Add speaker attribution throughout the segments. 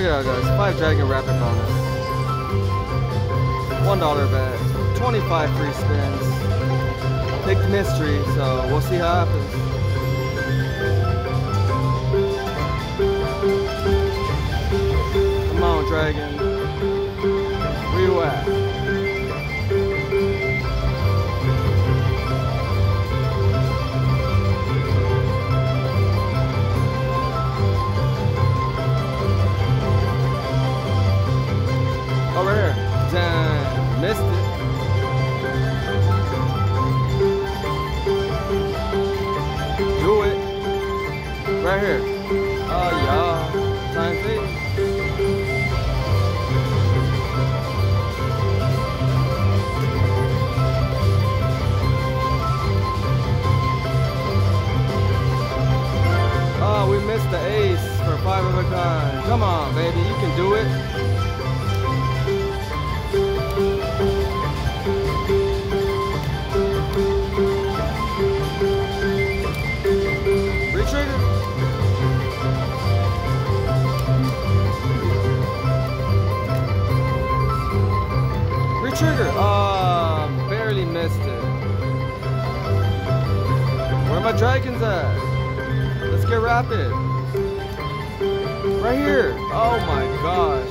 Speaker 1: Check it out, guys. Five dragon rapid bonus. One dollar bet. 25 free spins. Picked mystery, so we'll see how it happens. Come on, dragon. Where you at? It. Retrigger. Retrigger. Oh, barely missed it. Where my dragons at? Let's get rapid. Right here. Oh my gosh.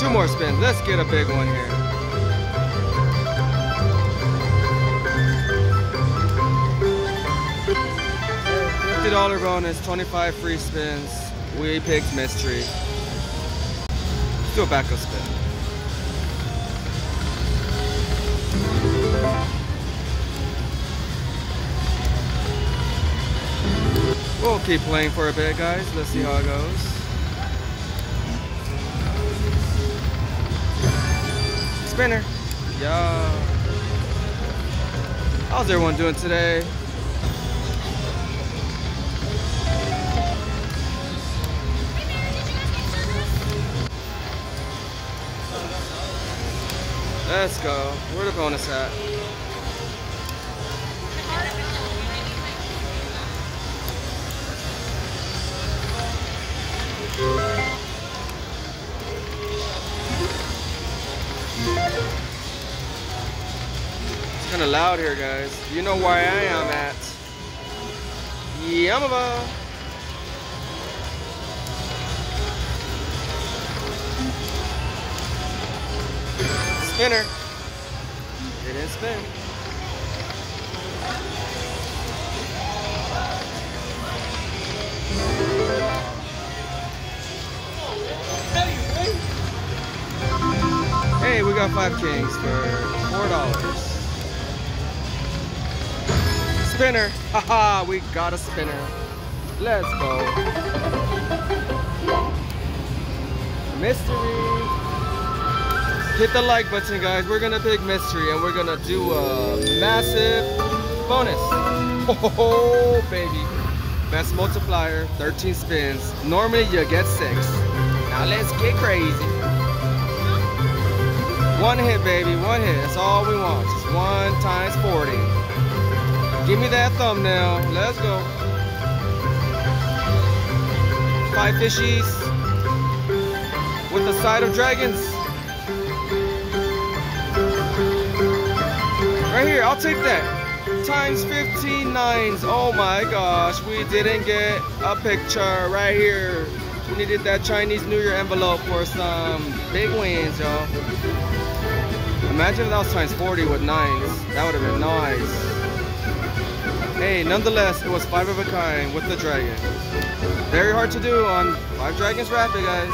Speaker 1: Two more spins. Let's get a big one here. Fifty dollar bonus, twenty-five free spins. We picked mystery. Spin. We'll keep playing for a bit, guys. Let's see how it goes. Spinner. Yeah. How's everyone doing today? Let's go. Where the bonus at? It's kind of loud here, guys. You know where I am at. Yaamava. Spinner. It didn't spin. Hey, we got five kings for four dollars. Spinner. Haha, we got a spinner. Let's go. Mystery. Hit the like button, guys. We're gonna pick mystery and we're gonna do a massive bonus. Oh, baby. Best multiplier, 13 spins. Normally you get six. Now let's get crazy. One hit, baby, one hit. That's all we want. Just one times 40. Give me that thumbnail. Let's go. Five fishies with the side of dragons. Right here, I'll take that. Times 15 nines. Oh my gosh, we didn't get a picture right here. We needed that Chinese New Year envelope for some big wins, y'all. Imagine if that was times 40 with nines. That would have been nice. Hey, nonetheless, it was five of a kind with the dragon. Very hard to do on Five Dragons Rapid, guys.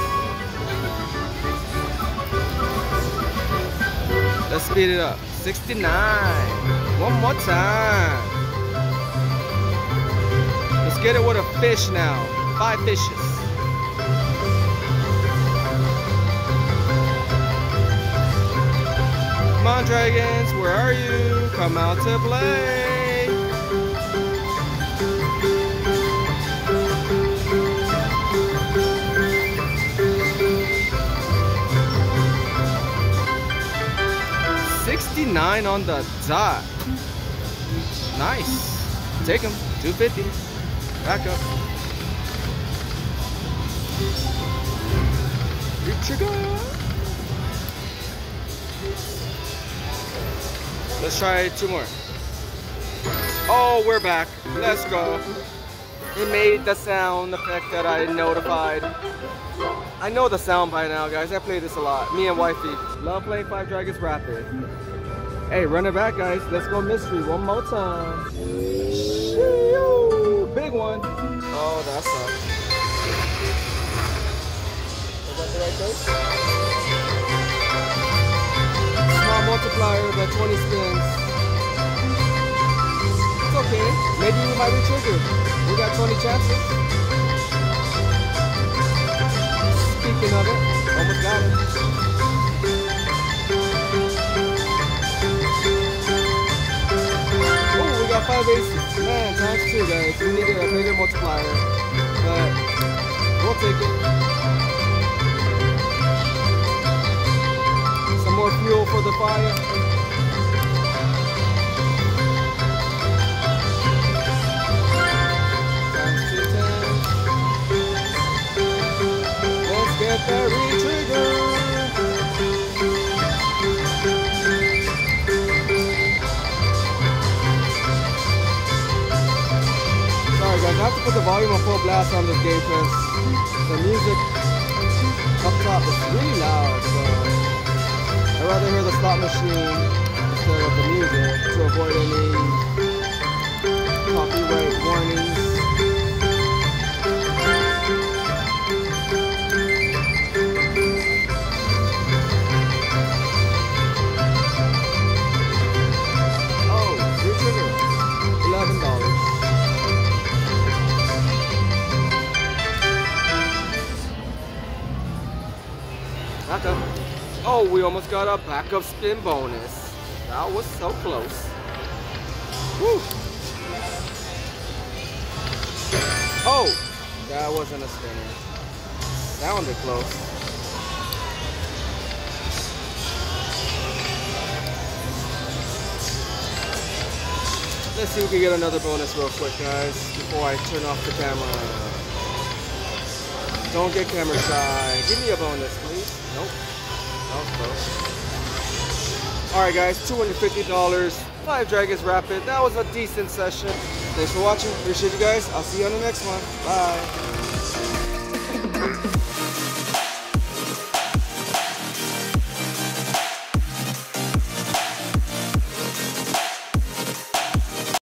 Speaker 1: Let's speed it up. 69. One more time. Let's get it with a fish now. Five fishes. Come on, dragons. Where are you? Come out to play. 259 on the dot. Nice. Take him. 250. Back up. Trigger. Let's try two more. Oh, we're back. Let's go. It made the sound effect that I notified. I know the sound by now, guys. I play this a lot. Me and wifey. Love playing Five Dragons Rapid. Hey, run it back, guys. Let's go mystery one more time. Shoo, Big one. Oh, that sucks. Is that the right place? Small multiplier, but 20 spins. It's okay. Maybe we might re-trigger. We got 20 chances. Speaking of it, almost got it. Two, guys. We needed a bigger multiplier, but we'll take it. Some more fuel for the fire. I have to put the volume on full blast on this game because the music up top is really loud. So I'd rather hear the slot machine instead of the music to avoid any Oh, we almost got a backup spin bonus. That was so close. Oh, that wasn't a spinner. Sounded close. Let's see if we can get another bonus real quick, guys, before I turn off the camera. Don't get camera shy. Give me a bonus, please. Nope. Alright guys, $250, 5 Dragons Rapid. That was a decent session. Thanks for watching. Appreciate you guys. I'll see you on the next one. Bye.